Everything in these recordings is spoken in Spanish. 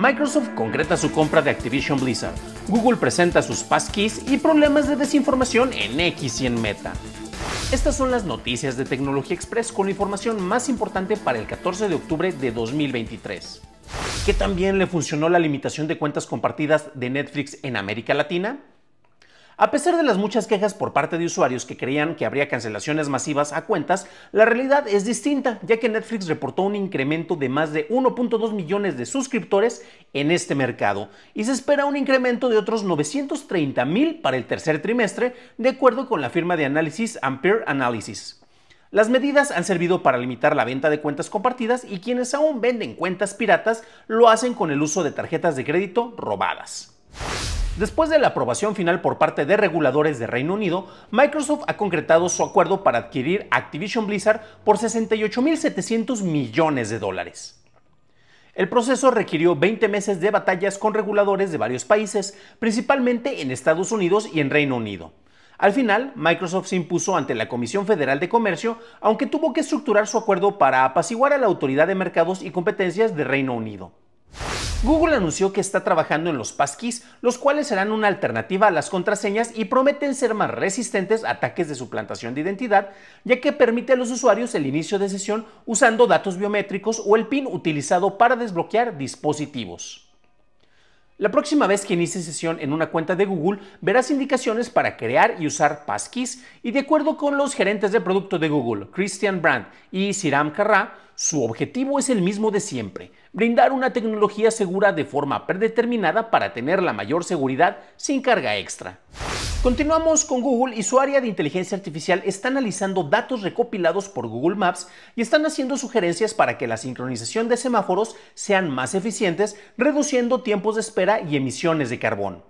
Microsoft concreta su compra de Activision Blizzard, Google presenta sus passkeys y problemas de desinformación en X y en Meta. Estas son las noticias de Tecnología Express con la información más importante para el 14 de octubre de 2023. ¿Qué también le funcionó la limitación de cuentas compartidas de Netflix en América Latina? A pesar de las muchas quejas por parte de usuarios que creían que habría cancelaciones masivas a cuentas, la realidad es distinta, ya que Netflix reportó un incremento de más de 1.2 millones de suscriptores en este mercado y se espera un incremento de otros 930 mil para el tercer trimestre, de acuerdo con la firma de análisis Ampere Analysis. Las medidas han servido para limitar la venta de cuentas compartidas y quienes aún venden cuentas piratas lo hacen con el uso de tarjetas de crédito robadas. Después de la aprobación final por parte de reguladores de Reino Unido, Microsoft ha concretado su acuerdo para adquirir Activision Blizzard por 68.700 millones de dólares. El proceso requirió 20 meses de batallas con reguladores de varios países, principalmente en Estados Unidos y en Reino Unido. Al final, Microsoft se impuso ante la Comisión Federal de Comercio, aunque tuvo que estructurar su acuerdo para apaciguar a la Autoridad de Mercados y Competencias de Reino Unido. Google anunció que está trabajando en los passkeys, los cuales serán una alternativa a las contraseñas y prometen ser más resistentes a ataques de suplantación de identidad, ya que permite a los usuarios el inicio de sesión usando datos biométricos o el PIN utilizado para desbloquear dispositivos. La próxima vez que inicie sesión en una cuenta de Google, verás indicaciones para crear y usar passkeys y de acuerdo con los gerentes de producto de Google, Christian Brandt y Siram Karra, su objetivo es el mismo de siempre, brindar una tecnología segura de forma predeterminada para tener la mayor seguridad sin carga extra. Continuamos con Google y su área de inteligencia artificial está analizando datos recopilados por Google Maps y están haciendo sugerencias para que la sincronización de semáforos sean más eficientes, reduciendo tiempos de espera y emisiones de carbón.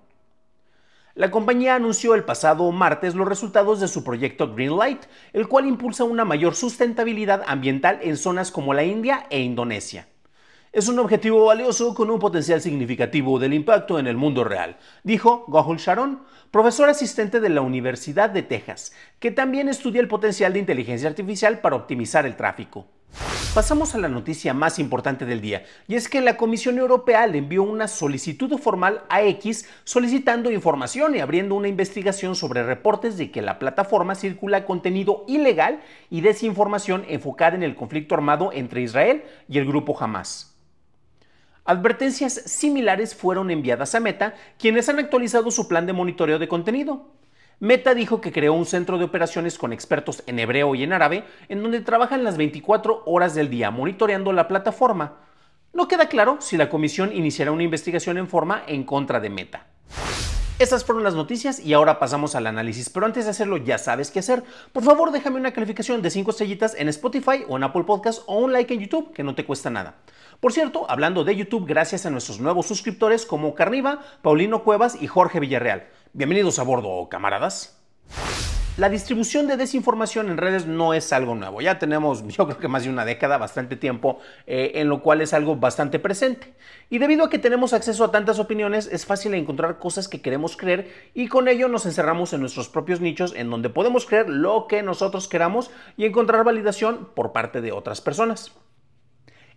La compañía anunció el pasado martes los resultados de su proyecto Greenlight, el cual impulsa una mayor sustentabilidad ambiental en zonas como la India e Indonesia. Es un objetivo valioso con un potencial significativo del impacto en el mundo real, dijo Gohul Sharon, profesor asistente de la Universidad de Texas, que también estudia el potencial de inteligencia artificial para optimizar el tráfico. Pasamos a la noticia más importante del día, y es que la Comisión Europea le envió una solicitud formal a X solicitando información y abriendo una investigación sobre reportes de que la plataforma circula contenido ilegal y desinformación enfocada en el conflicto armado entre Israel y el grupo Hamas. Advertencias similares fueron enviadas a Meta, quienes han actualizado su plan de monitoreo de contenido. Meta dijo que creó un centro de operaciones con expertos en hebreo y en árabe, en donde trabajan las 24 horas del día monitoreando la plataforma. No queda claro si la comisión iniciará una investigación en forma en contra de Meta. Estas fueron las noticias y ahora pasamos al análisis, pero antes de hacerlo ya sabes qué hacer. Por favor déjame una calificación de 5 estrellitas en Spotify o en Apple Podcast o un like en YouTube que no te cuesta nada. Por cierto, hablando de YouTube, gracias a nuestros nuevos suscriptores como Carniva, Paulino Cuevas y Jorge Villarreal. Bienvenidos a bordo, camaradas. La distribución de desinformación en redes no es algo nuevo. Ya tenemos, yo creo que más de una década, bastante tiempo, eh, en lo cual es algo bastante presente. Y debido a que tenemos acceso a tantas opiniones, es fácil encontrar cosas que queremos creer y con ello nos encerramos en nuestros propios nichos en donde podemos creer lo que nosotros queramos y encontrar validación por parte de otras personas.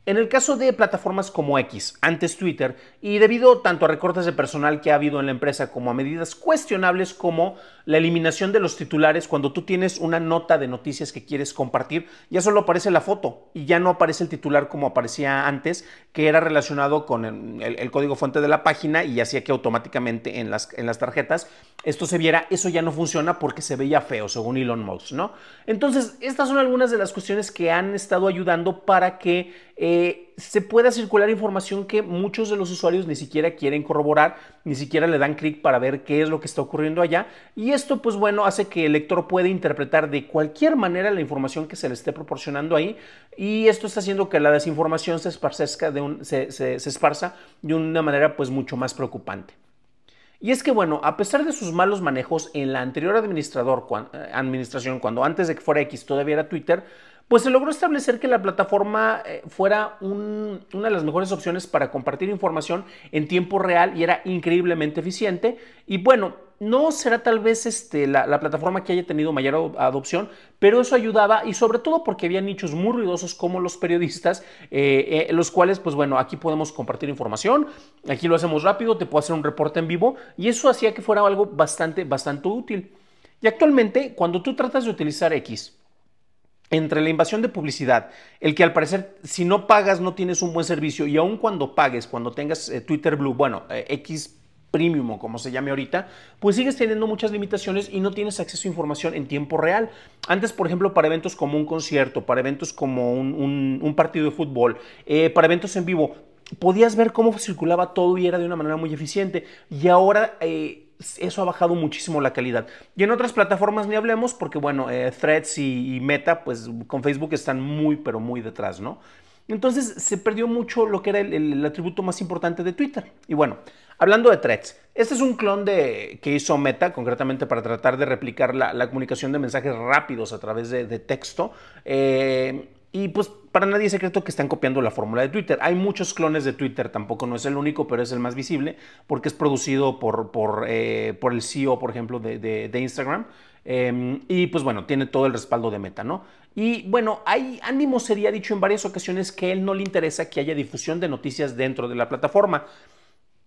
En el caso de plataformas como X, antes Twitter, y debido tanto a recortes de personal que ha habido en la empresa como a medidas cuestionables como la eliminación de los titulares, cuando tú tienes una nota de noticias que quieres compartir, ya solo aparece la foto y ya no aparece el titular como aparecía antes, que era relacionado con el, código fuente de la página y hacía que automáticamente en las, en las tarjetas esto se viera. Eso ya no funciona porque se veía feo, según Elon Musk, ¿no? Entonces, estas son algunas de las cuestiones que han estado ayudando para que eh, se pueda circular información que muchos de los usuarios ni siquiera quieren corroborar, ni siquiera le dan clic para ver qué es lo que está ocurriendo allá. Y esto, pues bueno, hace que el lector pueda interpretar de cualquier manera la información que se le esté proporcionando ahí. Y esto está haciendo que la desinformación se, de se, se esparza de una manera pues mucho más preocupante. Y es que, bueno, a pesar de sus malos manejos en la anterior administrador, eh, administración, cuando antes de que fuera X todavía era Twitter, pues se logró establecer que la plataforma eh, fuera una de las mejores opciones para compartir información en tiempo real y era increíblemente eficiente. Y bueno, no será tal vez este, la, plataforma que haya tenido mayor adopción, pero eso ayudaba y sobre todo porque había nichos muy ruidosos como los periodistas, eh, eh, los cuales, pues bueno, aquí podemos compartir información, aquí lo hacemos rápido, te puedo hacer un reporte en vivo y eso hacía que fuera algo bastante, bastante útil. Y actualmente, cuando tú tratas de utilizar X, entre la invasión de publicidad, el que al parecer si no pagas no tienes un buen servicio y aun cuando pagues, cuando tengas eh, Twitter Blue, bueno, eh, X Premium como se llame ahorita, pues sigues teniendo muchas limitaciones y no tienes acceso a información en tiempo real. Antes, por ejemplo, para eventos como un concierto, para eventos como un, partido de fútbol, eh, para eventos en vivo, podías ver cómo circulaba todo y era de una manera muy eficiente. Y ahora eso ha bajado muchísimo la calidad. Y en otras plataformas ni hablemos porque, bueno, eh, Threads y, Meta, pues con Facebook están muy, pero muy detrás, ¿no? Entonces se perdió mucho lo que era el, atributo más importante de Twitter. Y bueno, hablando de Threads, este es un clon de, que hizo Meta, concretamente para tratar de replicar la, comunicación de mensajes rápidos a través de, texto. Eh, y pues para nadie es secreto que están copiando la fórmula de Twitter. Hay muchos clones de Twitter, tampoco no es el único, pero es el más visible porque es producido por, por, eh, por el CEO, por ejemplo, de, de, Instagram. Em, y pues bueno, tiene todo el respaldo de Meta, ¿no? Y bueno, hay ánimo sería dicho en varias ocasiones que él no le interesa que haya difusión de noticias dentro de la plataforma.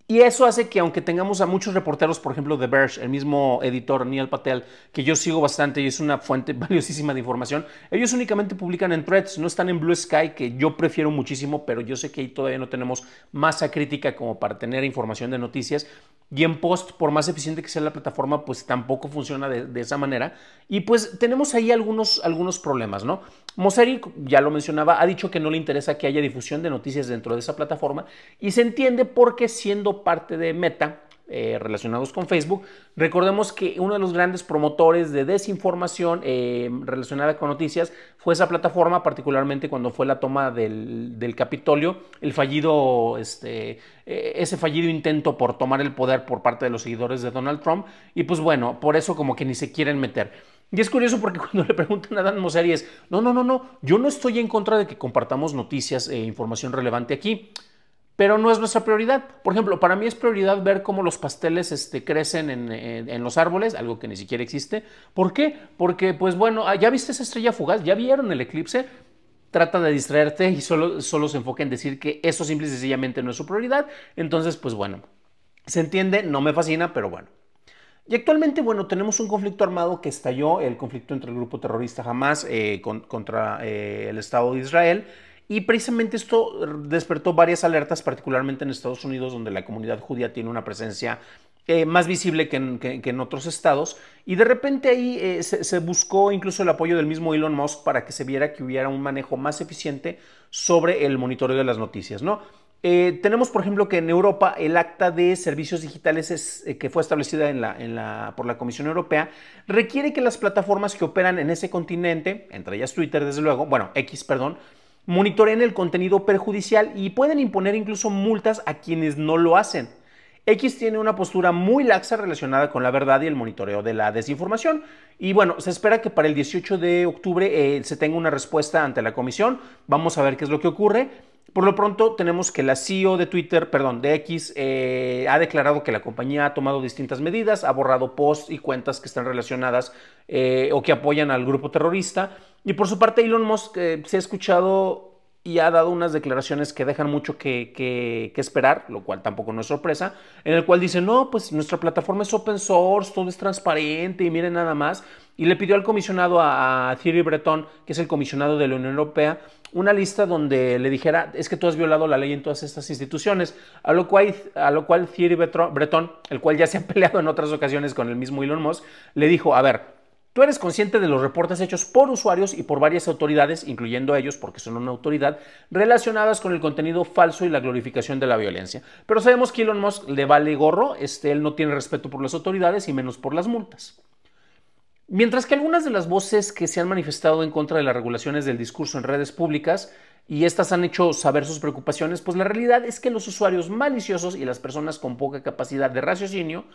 Y eso hace que aunque tengamos a muchos reporteros, por ejemplo, de Verge, el mismo editor Neil Patel, que yo sigo bastante y es una fuente valiosísima de información, ellos únicamente publican en threads, no están en Blue Sky, que yo prefiero muchísimo, pero yo sé que ahí todavía no tenemos masa crítica como para tener información de noticias. Y en post, por más eficiente que sea la plataforma, pues tampoco funciona de, esa manera. Y pues tenemos ahí algunos, algunos problemas, ¿no? Moseri, ya lo mencionaba, ha dicho que no le interesa que haya difusión de noticias dentro de esa plataforma y se entiende porque siendo parte de Meta, eh, relacionados con Facebook. Recordemos que uno de los grandes promotores de desinformación eh, relacionada con noticias fue esa plataforma, particularmente cuando fue la toma del, Capitolio, el fallido, este, eh, ese fallido intento por tomar el poder por parte de los seguidores de Donald Trump. Y pues bueno, por eso como que ni se quieren meter. Y es curioso porque cuando le preguntan a Dan Mosseri es, no, no, no, no, yo no estoy en contra de que compartamos noticias e información relevante aquí pero no es nuestra prioridad. Por ejemplo, para mí es prioridad ver cómo los pasteles este, crecen en, los árboles, algo que ni siquiera existe. ¿Por qué? Porque, pues bueno, ah, ya viste esa estrella fugaz, ya vieron el eclipse, trata de distraerte y solo, solo se enfoca en decir que eso simple y sencillamente no es su prioridad. Entonces, pues bueno, se entiende, no me fascina, pero bueno. Y actualmente, bueno, tenemos un conflicto armado que estalló, el conflicto entre el grupo terrorista Hamas eh, contra eh, el Estado de Israel. Y precisamente esto despertó varias alertas, particularmente en Estados Unidos, donde la comunidad judía tiene una presencia eh, más visible que en, otros estados. Y de repente ahí eh, se, buscó incluso el apoyo del mismo Elon Musk para que se viera que hubiera un manejo más eficiente sobre el monitoreo de las noticias, ¿no? Eh, tenemos, por ejemplo, que en Europa el acta de servicios digitales que fue establecida en la, por la Comisión Europea requiere que las plataformas que operan en ese continente, entre ellas Twitter, desde luego, bueno, X, perdón, monitoreen el contenido perjudicial y pueden imponer incluso multas a quienes no lo hacen. X tiene una postura muy laxa relacionada con la verdad y el monitoreo de la desinformación. Y bueno, se espera que para el 18 de octubre eh, se tenga una respuesta ante la comisión. Vamos a ver qué es lo que ocurre. Por lo pronto tenemos que la CEO de Twitter, perdón, de X, eh, ha declarado que la compañía ha tomado distintas medidas, ha borrado posts y cuentas que están relacionadas eh, o que apoyan al grupo terrorista. Y por su parte, Elon Musk eh, se ha escuchado y ha dado unas declaraciones que dejan mucho que, esperar, lo cual tampoco no es sorpresa, en el cual dice, no, pues nuestra plataforma es open source, todo es transparente y miren nada más. Y le pidió al comisionado, a, Thierry Breton, que es el comisionado de la Unión Europea, una lista donde le dijera, es que tú has violado la ley en todas estas instituciones, a lo cual, a lo cual Thierry Breton, el cual ya se ha peleado en otras ocasiones con el mismo Elon Musk, le dijo, a ver, Tú eres consciente de los reportes hechos por usuarios y por varias autoridades, incluyendo ellos, porque son una autoridad, relacionadas con el contenido falso y la glorificación de la violencia. Pero sabemos que Elon Musk le vale gorro, este, él no tiene respeto por las autoridades y menos por las multas. Mientras que algunas de las voces que se han manifestado en contra de las regulaciones del discurso en redes públicas y estas han hecho saber sus preocupaciones, pues la realidad es que los usuarios maliciosos y las personas con poca capacidad de raciocinio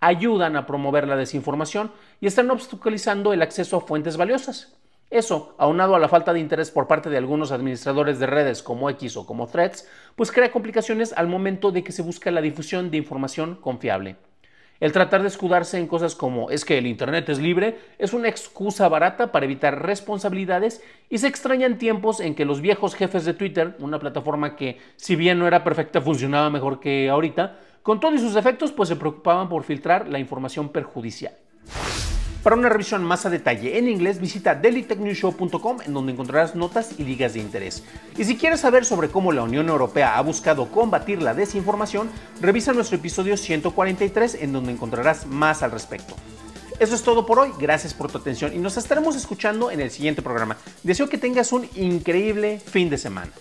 ayudan a promover la desinformación y están obstaculizando el acceso a fuentes valiosas. Eso, aunado a la falta de interés por parte de algunos administradores de redes como X o como Threads, pues crea complicaciones al momento de que se busca la difusión de información confiable. El tratar de escudarse en cosas como es que el Internet es libre es una excusa barata para evitar responsabilidades y se extrañan tiempos en que los viejos jefes de Twitter, una plataforma que si bien no era perfecta funcionaba mejor que ahorita, con todos sus efectos pues se preocupaban por filtrar la información perjudicial. Para una revisión más a detalle en inglés, visita dailytechnewshow.com en donde encontrarás notas y ligas de interés. Y si quieres saber sobre cómo la Unión Europea ha buscado combatir la desinformación, revisa nuestro episodio 143 en donde encontrarás más al respecto. Eso es todo por hoy, gracias por tu atención y nos estaremos escuchando en el siguiente programa. Deseo que tengas un increíble fin de semana.